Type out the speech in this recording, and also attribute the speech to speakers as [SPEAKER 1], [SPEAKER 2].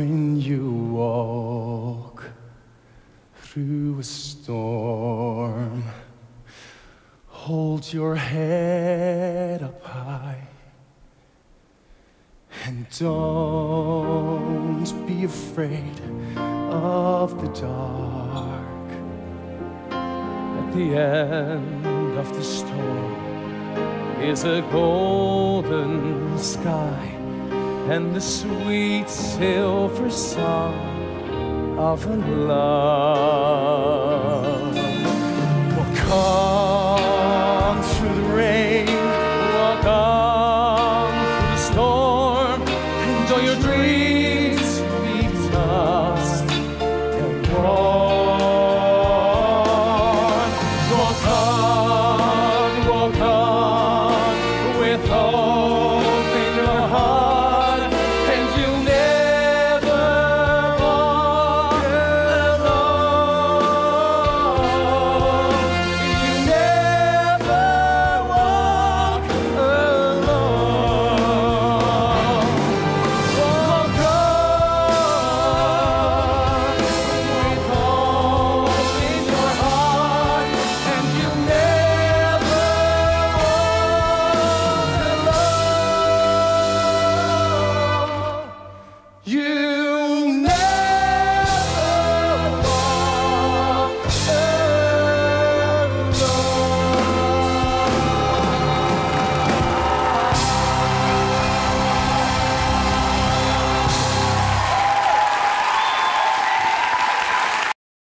[SPEAKER 1] when you walk through a storm. Hold your head up high and don't be afraid of the dark. At the end of the storm is a golden sky and the sweet silver song of a love. We'll come through the rain, walk on through the storm, and all your dreams will be dust and warm. Walk on, walk on with all.